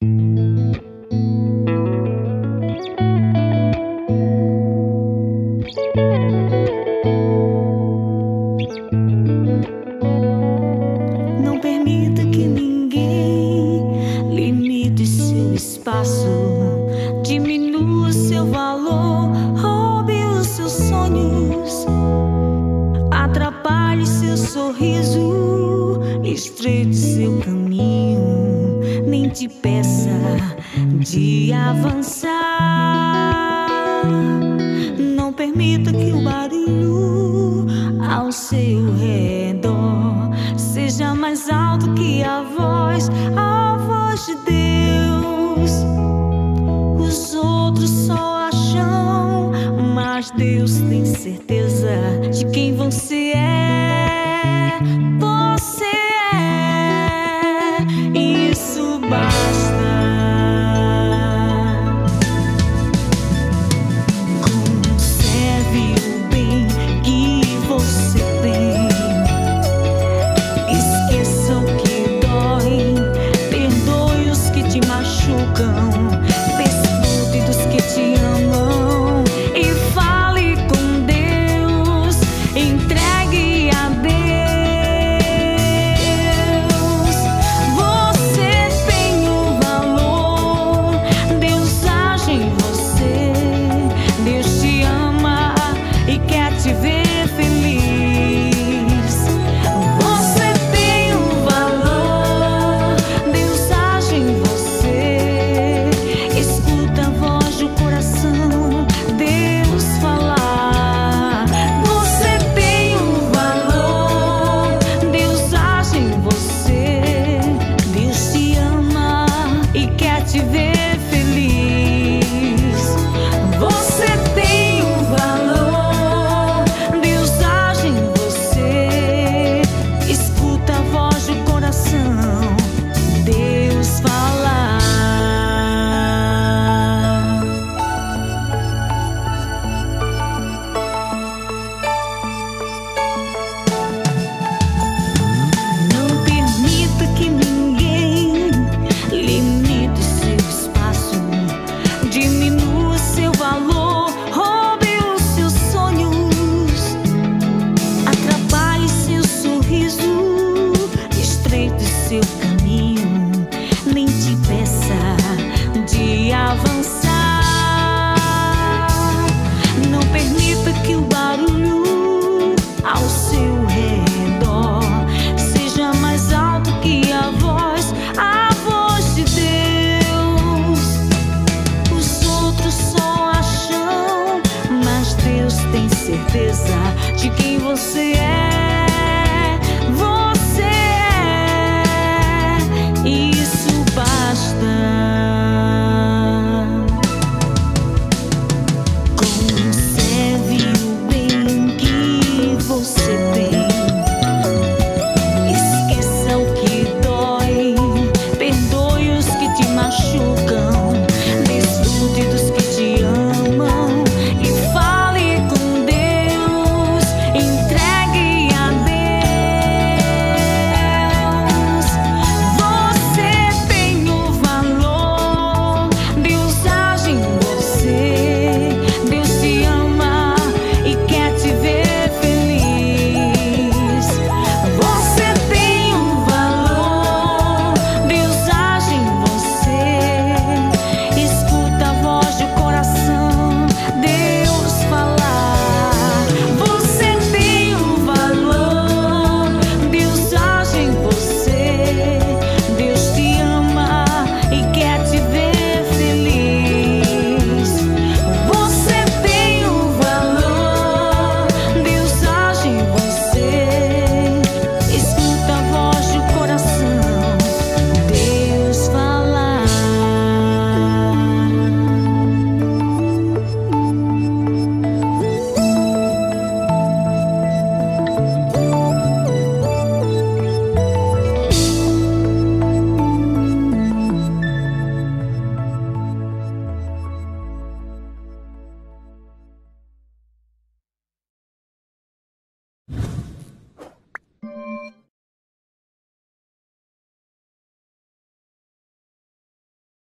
Não permita que ninguém limite seu espaço, diminua seu valor, roube os seus sonhos, atrapalhe seu sorriso, estreite seu caminho te peça de avançar. Não permita que o barulho ao seu redor seja mais alto que a voz, a voz de Deus. Os outros só acham, mas Deus tem certeza de quem você é. balcão. see. é.